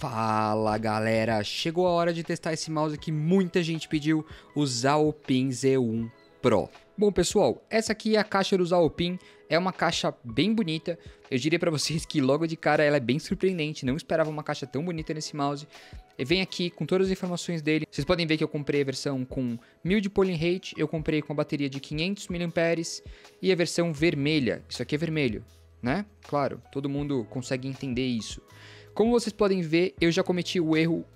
Fala galera, chegou a hora de testar esse mouse que muita gente pediu, o Zaopin Z1 Pro. Bom pessoal, essa aqui é a caixa do Zaopin, é uma caixa bem bonita, eu diria para vocês que logo de cara ela é bem surpreendente, não esperava uma caixa tão bonita nesse mouse. E vem aqui com todas as informações dele, vocês podem ver que eu comprei a versão com 1000 de polling rate, eu comprei com a bateria de 500 mAh e a versão vermelha, isso aqui é vermelho, né? Claro, todo mundo consegue entender isso. Como vocês podem ver, eu já cometi o erro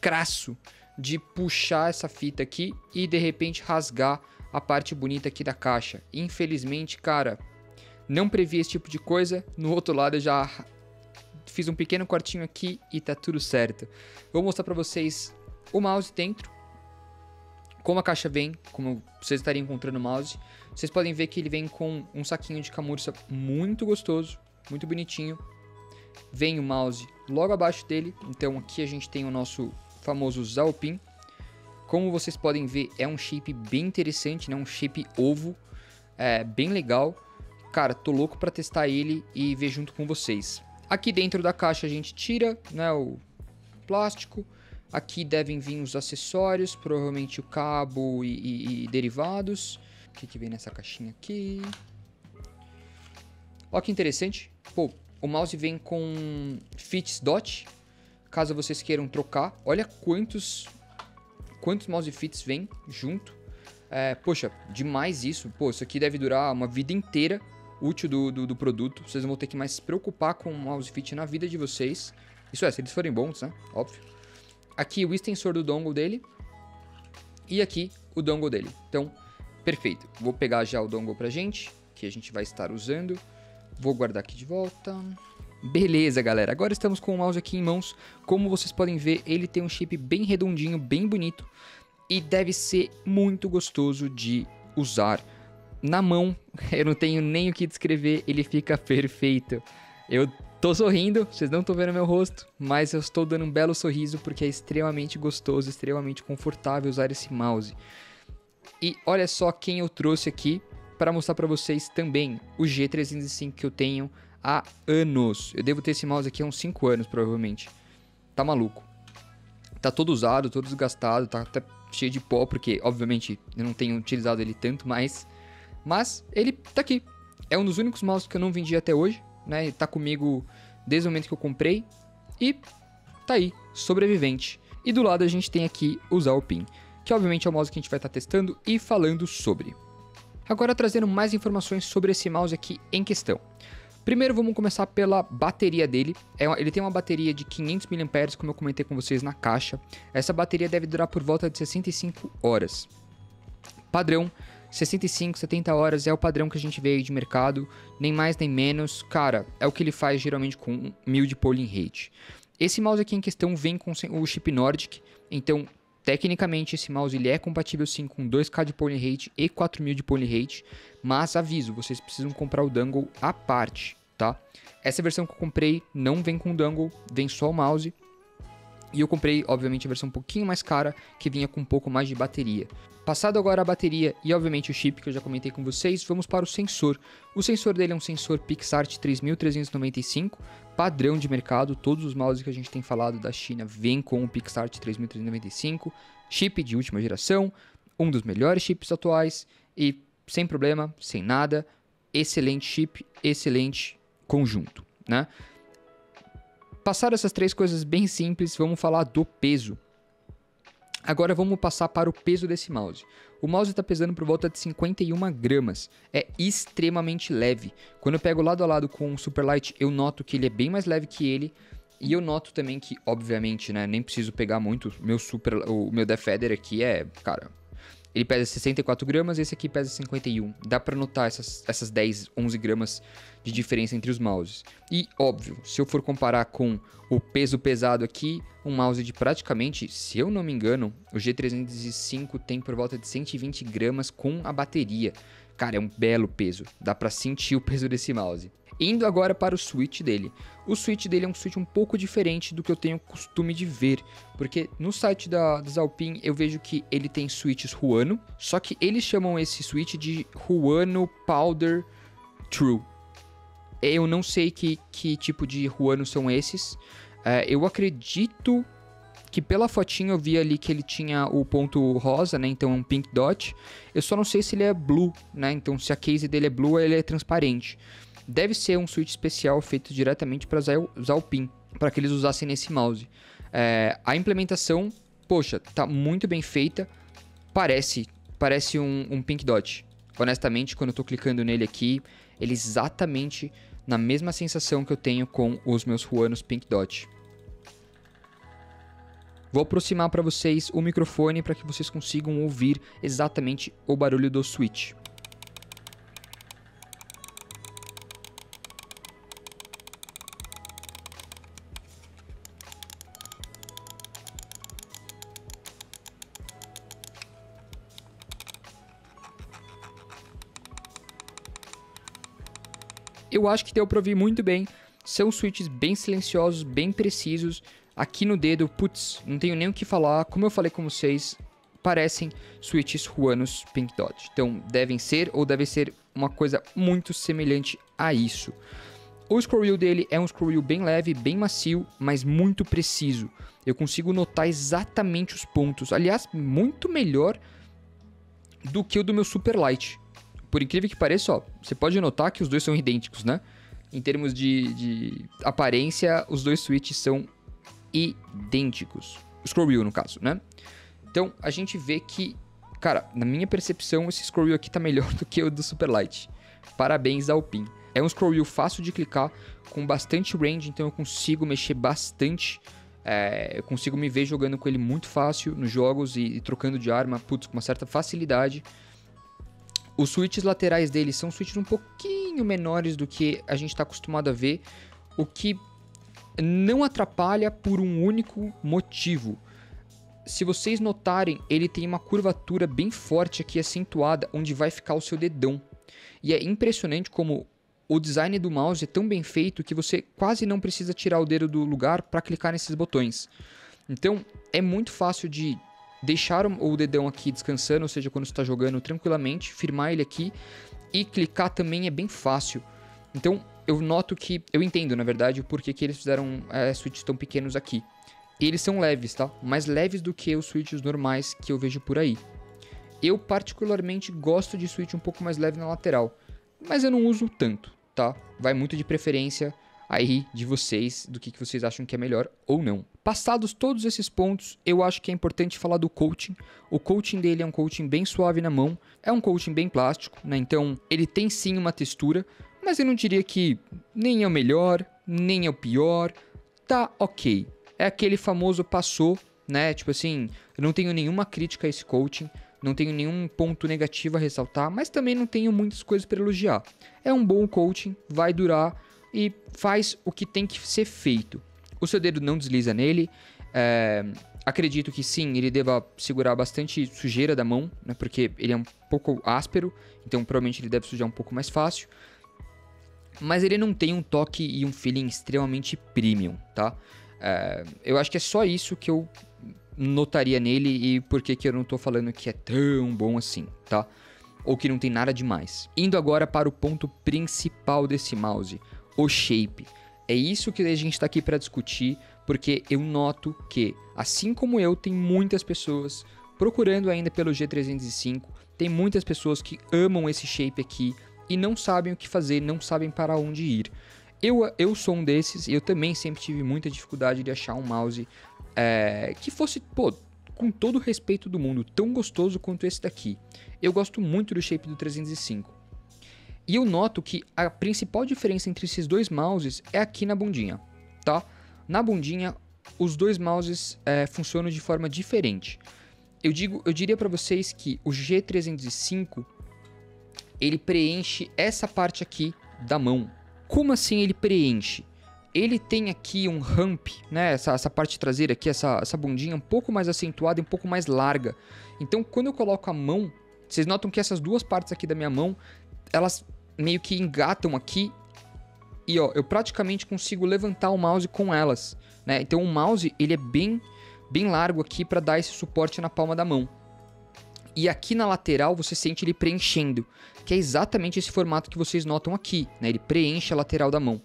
crasso de puxar essa fita aqui e de repente rasgar a parte bonita aqui da caixa. Infelizmente, cara, não previ esse tipo de coisa. No outro lado eu já fiz um pequeno cortinho aqui e tá tudo certo. Vou mostrar para vocês o mouse dentro. Como a caixa vem, como vocês estariam encontrando o mouse. Vocês podem ver que ele vem com um saquinho de camurça muito gostoso, muito bonitinho vem o mouse logo abaixo dele. Então aqui a gente tem o nosso famoso Zaopin. Como vocês podem ver, é um shape bem interessante, né? Um shape ovo, é bem legal. Cara, tô louco para testar ele e ver junto com vocês. Aqui dentro da caixa a gente tira, né, o plástico. Aqui devem vir os acessórios, provavelmente o cabo e, e, e derivados. O que, que vem nessa caixinha aqui? Olha que interessante. Pô, o mouse vem com Fits Dot, caso vocês queiram trocar. Olha quantos quantos mouse fits vem junto. É, poxa, demais isso. Pô, isso aqui deve durar uma vida inteira útil do, do, do, produto. Vocês não vão ter que mais se preocupar com o mouse fit na vida de vocês. Isso é, se eles forem bons, né? Óbvio. Aqui o extensor do dongle dele. E aqui o dongle dele. Então, perfeito. Vou pegar já o dongle pra gente, que a gente vai estar usando. Vou guardar aqui de volta. Beleza, galera. Agora estamos com o mouse aqui em mãos. Como vocês podem ver, ele tem um chip bem redondinho, bem bonito. E deve ser muito gostoso de usar. Na mão, eu não tenho nem o que descrever, ele fica perfeito. Eu tô sorrindo, vocês não estão vendo meu rosto, mas eu estou dando um belo sorriso porque é extremamente gostoso, extremamente confortável usar esse mouse. E olha só quem eu trouxe aqui para mostrar para vocês também o G305 que eu tenho há anos. Eu devo ter esse mouse aqui há uns 5 anos, provavelmente. Tá maluco. Tá todo usado, todo desgastado, tá até cheio de pó, porque obviamente eu não tenho utilizado ele tanto mais. Mas ele tá aqui. É um dos únicos mouses que eu não vendi até hoje, né? Ele tá comigo desde o momento que eu comprei. E tá aí, sobrevivente. E do lado a gente tem aqui o Zalpin, que obviamente é o mouse que a gente vai estar tá testando e falando sobre. Agora trazendo mais informações sobre esse mouse aqui em questão. Primeiro vamos começar pela bateria dele. É ele tem uma bateria de 500 mAh, como eu comentei com vocês na caixa. Essa bateria deve durar por volta de 65 horas. Padrão, 65, 70 horas é o padrão que a gente vê aí de mercado, nem mais nem menos. Cara, é o que ele faz geralmente com 1000 de polling rate. Esse mouse aqui em questão vem com o chip Nordic, então Tecnicamente, esse mouse ele é compatível sim com 2K de polling rate e 4000 de polling rate, mas aviso, vocês precisam comprar o dongle à parte, tá? Essa versão que eu comprei não vem com dongle, vem só o mouse. E eu comprei, obviamente, a versão um pouquinho mais cara, que vinha com um pouco mais de bateria. Passado agora a bateria e obviamente o chip que eu já comentei com vocês, vamos para o sensor. O sensor dele é um sensor PixArt 3395, padrão de mercado. Todos os mouses que a gente tem falado da China vêm com o PixArt 3395, chip de última geração, um dos melhores chips atuais e sem problema, sem nada, excelente chip, excelente conjunto, né? Passar essas três coisas bem simples, vamos falar do peso. Agora vamos passar para o peso desse mouse. O mouse está pesando por volta de 51 gramas. É extremamente leve. Quando eu pego lado a lado com o Superlight, eu noto que ele é bem mais leve que ele. E eu noto também que, obviamente, né, nem preciso pegar muito. Meu super, o meu Defender aqui é, cara, ele pesa 64 gramas, esse aqui pesa 51. Dá para notar essas, essas 10, 11 gramas de diferença entre os mouses. E, óbvio, se eu for comparar com o peso pesado aqui, um mouse de praticamente, se eu não me engano, o G305 tem por volta de 120 gramas com a bateria. Cara, é um belo peso. Dá para sentir o peso desse mouse. Indo agora para o switch dele. O switch dele é um switch um pouco diferente do que eu tenho costume de ver, porque no site da, da Zalpin eu vejo que ele tem switches Ruano, só que eles chamam esse switch de Ruano Powder True. Eu não sei que, que tipo de Ruano são esses, É, eu acredito que pela fotinha eu vi ali que ele tinha o ponto rosa, né? Então é um pink dot. Eu só não sei se ele é blue, né? Então se a case dele é blue, ele é transparente. Deve ser um switch especial feito diretamente para usar o pin, para que eles usassem nesse mouse. É, a implementação, poxa, tá muito bem feita. Parece, parece um, um pink dot. Honestamente, quando eu tô clicando nele aqui, ele é exatamente na mesma sensação que eu tenho com os meus Ruanos Pink Dot. Vou aproximar para vocês o microfone para que vocês consigam ouvir exatamente o barulho do switch. Eu acho que deu para ouvir muito bem. São switches bem silenciosos, bem precisos. Aqui no dedo, putz, não tenho nem o que falar. Como eu falei com vocês, parecem switches Ruanos Pink Dot. Então, devem ser ou deve ser uma coisa muito semelhante a isso. O scroll wheel dele é um scroll wheel bem leve, bem macio, mas muito preciso. Eu consigo notar exatamente os pontos. Aliás, muito melhor do que o do meu Super Light por incrível que pareça, ó, você pode notar que os dois são idênticos, né? Em termos de, de aparência, os dois switches são idênticos. Scroll wheel, no caso, né? Então, a gente vê que, cara, na minha percepção, esse scroll wheel aqui tá melhor do que o do Superlight. Parabéns ao PIN. É um scroll wheel fácil de clicar, com bastante range, então eu consigo mexer bastante. É, eu consigo me ver jogando com ele muito fácil nos jogos e, e trocando de arma, putz, com uma certa facilidade. Os switches laterais dele são switches um pouquinho menores do que a gente está acostumado a ver, o que não atrapalha por um único motivo. Se vocês notarem, ele tem uma curvatura bem forte aqui acentuada, onde vai ficar o seu dedão. E é impressionante como o design do mouse é tão bem feito que você quase não precisa tirar o dedo do lugar para clicar nesses botões. Então, é muito fácil de deixar o dedão aqui descansando, ou seja, quando você está jogando tranquilamente, firmar ele aqui e clicar também é bem fácil. Então eu noto que, eu entendo na verdade o porquê que eles fizeram é, switches tão pequenos aqui. Eles são leves, tá? Mais leves do que os switches normais que eu vejo por aí. Eu particularmente gosto de switch um pouco mais leve na lateral, mas eu não uso tanto, tá? Vai muito de preferência aí de vocês, do que, que vocês acham que é melhor ou não. Passados todos esses pontos, eu acho que é importante falar do coaching. O coaching dele é um coaching bem suave na mão, é um coaching bem plástico, né? Então ele tem sim uma textura, mas eu não diria que nem é o melhor, nem é o pior, tá ok. É aquele famoso passou, né? Tipo assim, eu não tenho nenhuma crítica a esse coaching, não tenho nenhum ponto negativo a ressaltar, mas também não tenho muitas coisas para elogiar. É um bom coaching, vai durar e faz o que tem que ser feito. O seu dedo não desliza nele. É, acredito que sim, ele deva segurar bastante sujeira da mão, né, porque ele é um pouco áspero, então provavelmente ele deve sujar um pouco mais fácil. Mas ele não tem um toque e um feeling extremamente premium, tá? É, eu acho que é só isso que eu notaria nele e por que eu não tô falando que é tão bom assim, tá? Ou que não tem nada demais. Indo agora para o ponto principal desse mouse, o shape. É isso que a gente está aqui para discutir, porque eu noto que, assim como eu, tem muitas pessoas procurando ainda pelo G305, tem muitas pessoas que amam esse shape aqui e não sabem o que fazer, não sabem para onde ir. Eu, eu sou um desses e eu também sempre tive muita dificuldade de achar um mouse é, que fosse, pô, com todo o respeito do mundo, tão gostoso quanto esse daqui. Eu gosto muito do shape do 305. E eu noto que a principal diferença entre esses dois mouses é aqui na bundinha, tá? Na bundinha, os dois mouses é, funcionam de forma diferente. Eu digo, eu diria para vocês que o G305 ele preenche essa parte aqui da mão. Como assim ele preenche? Ele tem aqui um ramp, né? Essa, essa parte traseira aqui, essa, essa bundinha um pouco mais acentuada e um pouco mais larga. Então, quando eu coloco a mão, vocês notam que essas duas partes aqui da minha mão elas meio que engatam aqui e ó, eu praticamente consigo levantar o mouse com elas, né? Então o mouse ele é bem bem largo aqui para dar esse suporte na palma da mão. E aqui na lateral você sente ele preenchendo, que é exatamente esse formato que vocês notam aqui, né? Ele preenche a lateral da mão.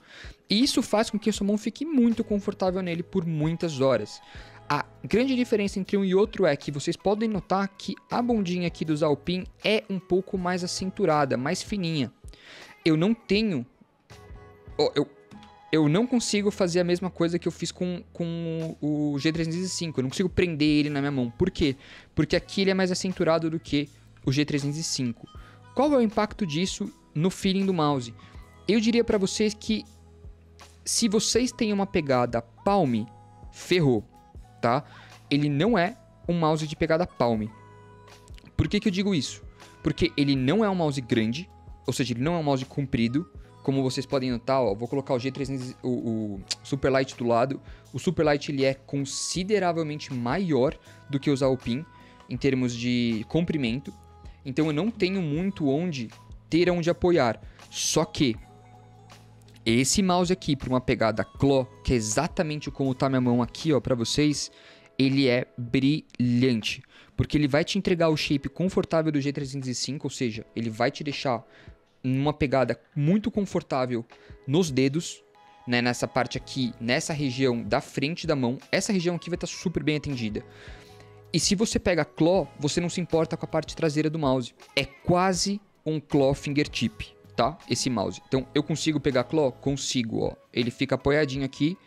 E isso faz com que a sua mão fique muito confortável nele por muitas horas. A grande diferença entre um e outro é que vocês podem notar que a bundinha aqui dos Alpine é um pouco mais acinturada, mais fininha. Eu não tenho. Eu, eu não consigo fazer a mesma coisa que eu fiz com, com o G305. Eu não consigo prender ele na minha mão. Por quê? Porque aqui ele é mais acinturado do que o G305. Qual é o impacto disso no feeling do mouse? Eu diria para vocês que se vocês têm uma pegada palme, ferrou, tá? Ele não é um mouse de pegada palme. Por que, que eu digo isso? Porque ele não é um mouse grande, ou seja, ele não é um mouse comprido, como vocês podem notar, ó, vou colocar o G300, o, o Superlight do lado. O Superlight ele é consideravelmente maior do que os Alpine em termos de comprimento. Então eu não tenho muito onde ter onde apoiar. Só que esse mouse aqui para uma pegada claw, que é exatamente como tá minha mão aqui, ó, para vocês, ele é brilhante, porque ele vai te entregar o shape confortável do G305, ou seja, ele vai te deixar numa pegada muito confortável nos dedos, né, nessa parte aqui, nessa região da frente da mão. Essa região aqui vai estar super bem atendida. E se você pega claw, você não se importa com a parte traseira do mouse. É quase um claw fingertip, tá? Esse mouse. Então, eu consigo pegar claw? Consigo, ó. Ele fica apoiadinho aqui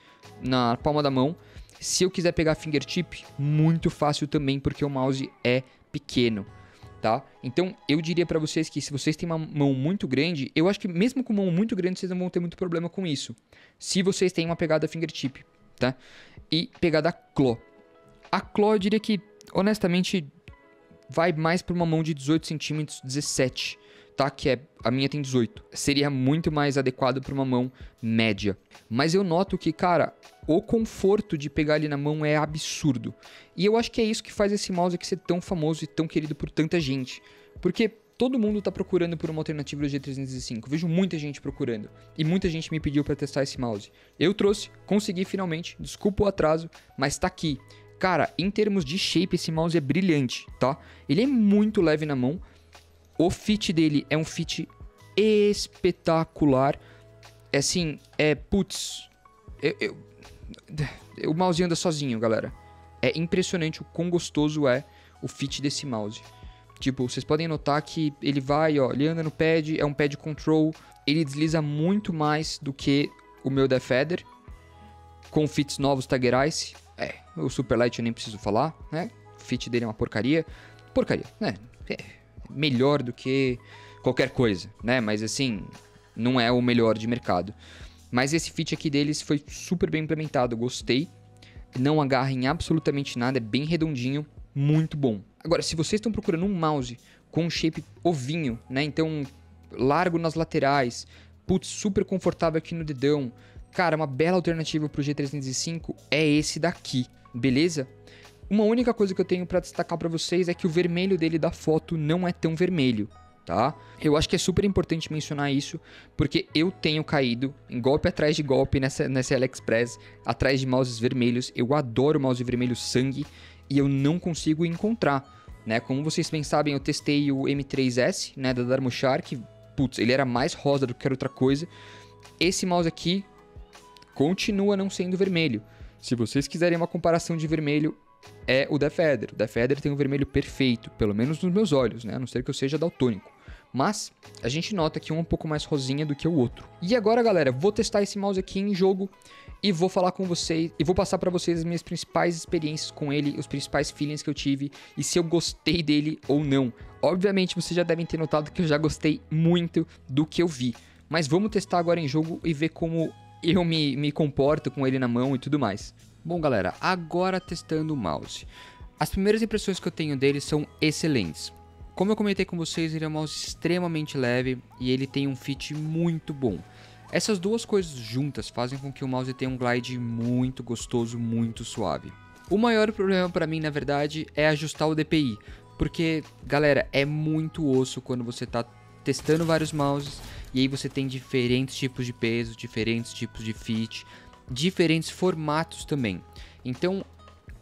na palma da mão. Se eu quiser pegar fingertip, muito fácil também, porque o mouse é pequeno tá? Então, eu diria para vocês que se vocês têm uma mão muito grande, eu acho que mesmo com mão muito grande, vocês não vão ter muito problema com isso. Se vocês têm uma pegada fingertip, tá? E pegada claw. A claw, eu diria que, honestamente, vai mais para uma mão de 18 centímetros, 17, tá? Que é a minha tem 18. Seria muito mais adequado para uma mão média. Mas eu noto que, cara, o conforto de pegar ali na mão é absurdo. E eu acho que é isso que faz esse mouse aqui ser tão famoso e tão querido por tanta gente. Porque todo mundo está procurando por uma alternativa do G305. Vejo muita gente procurando. E muita gente me pediu para testar esse mouse. Eu trouxe, consegui finalmente. Desculpa o atraso, mas está aqui. Cara, em termos de shape, esse mouse é brilhante, tá? Ele é muito leve na mão. O fit dele é um fit espetacular. É assim, é putz. Eu, eu, o mouse anda sozinho, galera. É impressionante o quão gostoso é o fit desse mouse. Tipo, vocês podem notar que ele vai, ó, ele anda no pad, é um pad control, ele desliza muito mais do que o meu Death Feather. Com fits novos Tiger Ice. É, o Superlight eu nem preciso falar, né? O fit dele é uma porcaria. Porcaria, né? É melhor do que qualquer coisa, né? Mas assim, não é o melhor de mercado. Mas esse fit aqui deles foi super bem implementado, gostei. Não agarra em absolutamente nada, é bem redondinho, muito bom. Agora, se vocês estão procurando um mouse com um shape ovinho, né? Então, largo nas laterais, putz, super confortável aqui no dedão. Cara, uma bela alternativa para o G305 é esse daqui, beleza? Uma única coisa que eu tenho para destacar para vocês é que o vermelho dele da foto não é tão vermelho, tá? Eu acho que é super importante mencionar isso, porque eu tenho caído em golpe atrás de golpe nessa, nessa AliExpress, atrás de mouses vermelhos. Eu adoro mouse vermelho sangue e eu não consigo encontrar, né? Como vocês bem sabem, eu testei o M3S, né, da Darmo Shark. Putz, ele era mais rosa do que outra coisa. Esse mouse aqui continua não sendo vermelho. Se vocês quiserem uma comparação de vermelho, é o Death. O Death tem um vermelho perfeito, pelo menos nos meus olhos, né? A não ser que eu seja daltônico. Mas a gente nota que um é um pouco mais rosinha do que o outro. E agora, galera, vou testar esse mouse aqui em jogo e vou falar com vocês e vou passar para vocês as minhas principais experiências com ele, os principais feelings que eu tive e se eu gostei dele ou não. Obviamente, vocês já devem ter notado que eu já gostei muito do que eu vi. Mas vamos testar agora em jogo e ver como eu me, me comporto com ele na mão e tudo mais. Bom, galera, agora testando o mouse. As primeiras impressões que eu tenho dele são excelentes. Como eu comentei com vocês, ele é um mouse extremamente leve e ele tem um fit muito bom. Essas duas coisas juntas fazem com que o mouse tenha um glide muito gostoso, muito suave. O maior problema para mim, na verdade, é ajustar o DPI, porque, galera, é muito osso quando você está testando vários mouses e aí você tem diferentes tipos de peso, diferentes tipos de fit, diferentes formatos também. Então,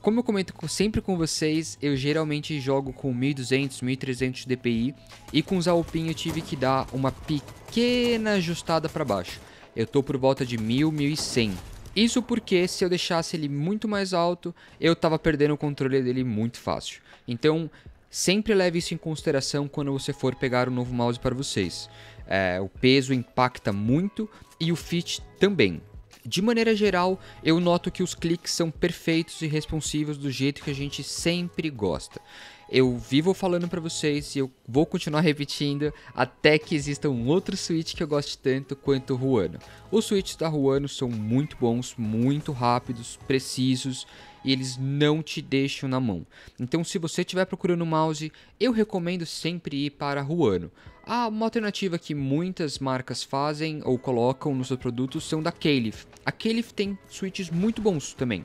como eu comento sempre com vocês, eu geralmente jogo com 1200, 1300 DPI e com os Alpin eu tive que dar uma pequena ajustada para baixo. Eu tô por volta de 1000, 1100. Isso porque se eu deixasse ele muito mais alto, eu tava perdendo o controle dele muito fácil. Então, sempre leve isso em consideração quando você for pegar um novo mouse para vocês. É, o peso impacta muito e o fit também. De maneira geral, eu noto que os cliques são perfeitos e responsivos do jeito que a gente sempre gosta. Eu vivo falando para vocês e eu vou continuar repetindo até que exista um outro Switch que eu goste tanto quanto o Ruano. Os Switches da Ruano são muito bons, muito rápidos, precisos e eles não te deixam na mão. Então, se você estiver procurando mouse, eu recomendo sempre ir para Ruano. Ah, uma alternativa que muitas marcas fazem ou colocam nos seus produtos são da Caliph. A Caliph tem switches muito bons também.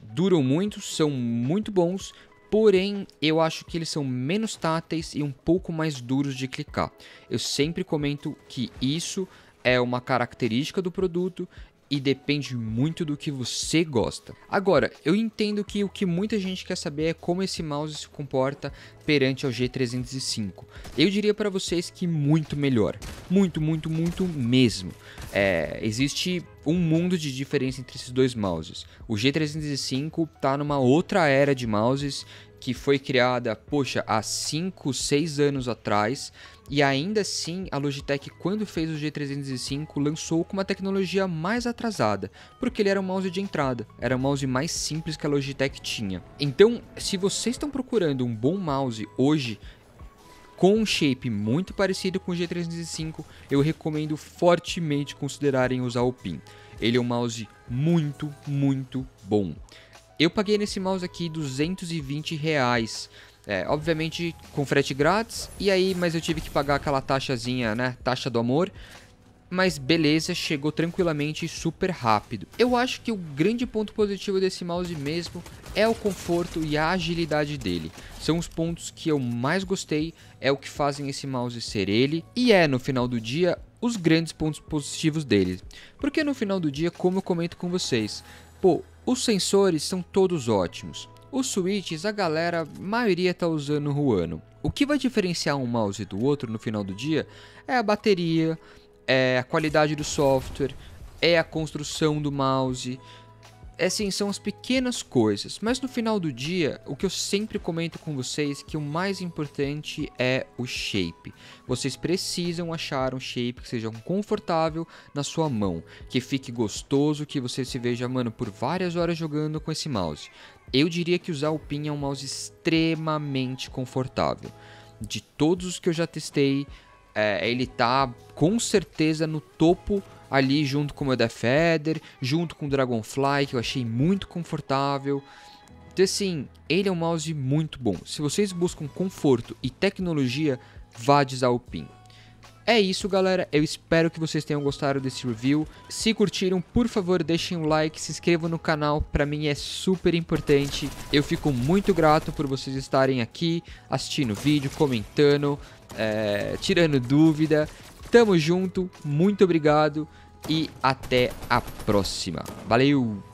Duram muito, são muito bons, porém eu acho que eles são menos táteis e um pouco mais duros de clicar. Eu sempre comento que isso é uma característica do produto e depende muito do que você gosta. Agora, eu entendo que o que muita gente quer saber é como esse mouse se comporta perante ao G305. Eu diria para vocês que muito melhor, muito, muito, muito mesmo. É, existe um mundo de diferença entre esses dois mouses. O G305 está numa outra era de mouses que foi criada, poxa, há 5, 6 anos atrás, e ainda assim a Logitech, quando fez o G305, lançou com uma tecnologia mais atrasada, porque ele era um mouse de entrada, era o mouse mais simples que a Logitech tinha. Então, se vocês estão procurando um bom mouse hoje, com um shape muito parecido com o G305, eu recomendo fortemente considerarem usar o PIN. Ele é um mouse muito, muito bom. Eu paguei nesse mouse aqui 220 reais. É, obviamente com frete grátis, e aí, mas eu tive que pagar aquela taxazinha, né? Taxa do amor. Mas beleza, chegou tranquilamente e super rápido. Eu acho que o grande ponto positivo desse mouse mesmo é o conforto e a agilidade dele. São os pontos que eu mais gostei, é o que fazem esse mouse ser ele, e é no final do dia os grandes pontos positivos dele. Porque no final do dia, como eu comento com vocês, pô, os sensores são todos ótimos. Os switches, a galera, a maioria está usando o Ruano. O que vai diferenciar um mouse do outro no final do dia é a bateria, é a qualidade do software, é a construção do mouse, é assim, são as pequenas coisas, mas no final do dia, o que eu sempre comento com vocês é que o mais importante é o shape. Vocês precisam achar um shape que seja confortável na sua mão, que fique gostoso, que você se veja, mano, por várias horas jogando com esse mouse. Eu diria que usar o PIN é um mouse extremamente confortável. De todos os que eu já testei, é, ele tá com certeza no topo ali junto com o Death Feather, junto com o Dragonfly, que eu achei muito confortável. Então assim, ele é um mouse muito bom. Se vocês buscam conforto e tecnologia, vá de Zalpin. É isso, galera. Eu espero que vocês tenham gostado desse review. Se curtiram, por favor, deixem um like, se inscrevam no canal. Para mim é super importante. Eu fico muito grato por vocês estarem aqui, assistindo o vídeo, comentando, é, tirando dúvida. Tamo junto, muito obrigado e até a próxima. Valeu!